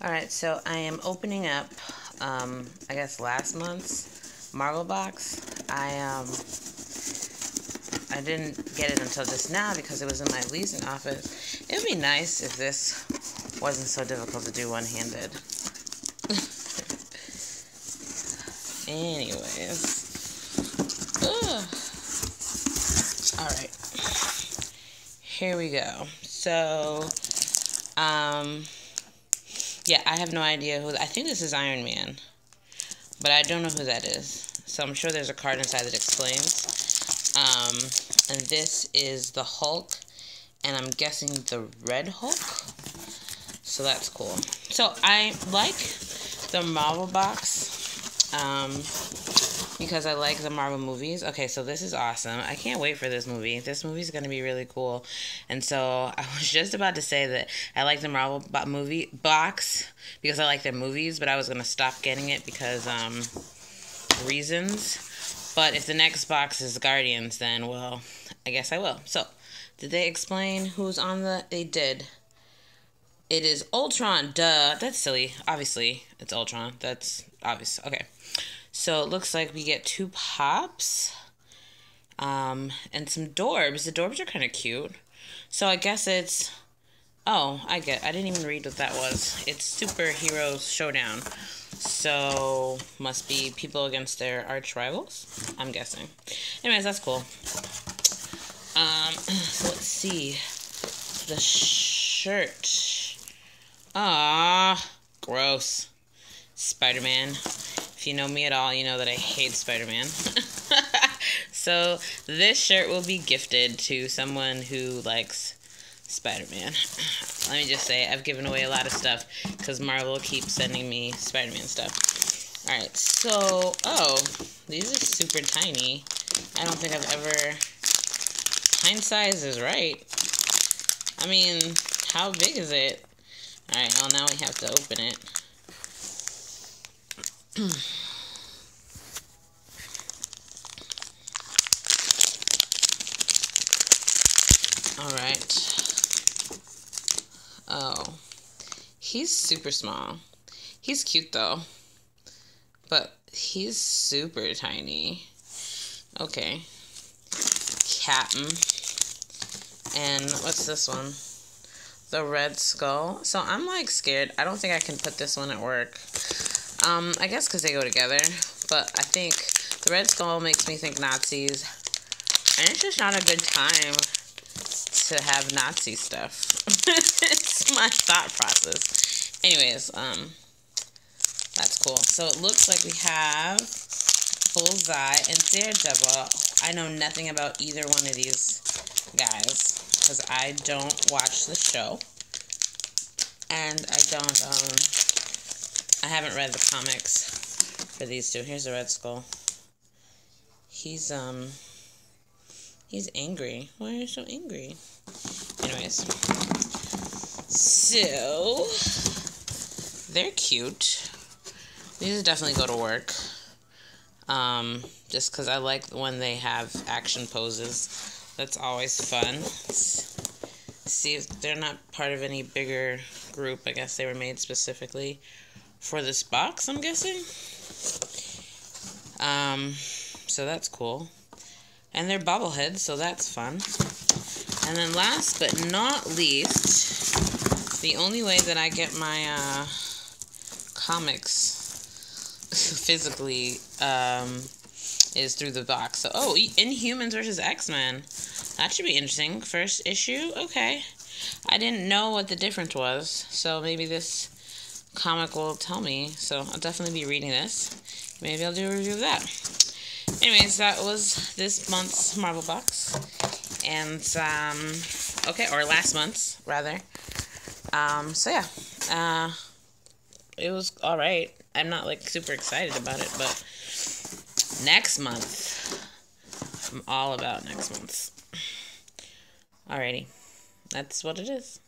All right, so I am opening up, um, I guess last month's Marvel box. I um, I didn't get it until just now because it was in my leasing office. It would be nice if this wasn't so difficult to do one-handed. Anyways. Ugh. All right. Here we go. So, um, yeah, I have no idea who. I think this is Iron Man, but I don't know who that is. So I'm sure there's a card inside that explains. Um, and this is the Hulk, and I'm guessing the Red Hulk. So that's cool. So I like the Marvel box. Um, because I like the Marvel movies. Okay, so this is awesome. I can't wait for this movie. This movie is going to be really cool. And so I was just about to say that I like the Marvel bo- movie box because I like their movies, but I was going to stop getting it because um reasons. But if the next box is Guardians, then well, I guess I will. So, did they explain who's on the they did. It is Ultron. Duh. That's silly. Obviously, it's Ultron. That's obvious. Okay. So it looks like we get two pops um, and some Dorbz. The Dorbz are kind of cute. So I guess it's. Oh, I get. I didn't even read what that was. It's Superheroes Showdown. So must be people against their arch rivals. I'm guessing. Anyways, that's cool. Um, so let's see. The shirt. Ah, gross. Spider Man. If you know me at all, you know that I hate Spider Man. so this shirt will be gifted to someone who likes Spider Man. Let me just say, I've given away a lot of stuff because Marvel keeps sending me Spider Man stuff. Alright, so, oh, these are super tiny. I don't think I've ever. Size is right. I mean, how big is it? Alright, well, now we have to open it. Alright. Oh. He's super small. He's cute though. But he's super tiny. Okay. Captain. And what's this one? The Red Skull. So I'm like scared. I don't think I can put this one at work. Um, I guess because they go together. But I think the Red Skull makes me think Nazis. And it's just not a good time to have Nazi stuff. it's my thought process. Anyways, um, that's cool. So it looks like we have Bullseye and Daredevil. I know nothing about either one of these guys because I don't watch the show. And I don't, um, I haven't read the comics for these two. Here's the Red Skull. He's, um, he's angry. Why are you so angry? Anyways. So, they're cute. These definitely go to work. Um, just because I like when they have action poses. That's always fun. Let's see if they're not part of any bigger group. I guess they were made specifically for this box, I'm guessing. Um, so that's cool. And they're bobbleheads, so that's fun. And then last but not least, the only way that I get my uh, comics physically um, is through the box. So, oh, Inhumans versus X-Men. That should be interesting. First issue? Okay. I didn't know what the difference was, so maybe this comic will tell me. So I'll definitely be reading this. Maybe I'll do a review of that. Anyways, that was this month's Marvel box and um, okay, or last month's rather. Um, so yeah, uh, it was all right. I'm not like super excited about it, but next month, I'm all about next month. Alrighty, that's what it is.